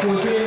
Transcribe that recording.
факультет.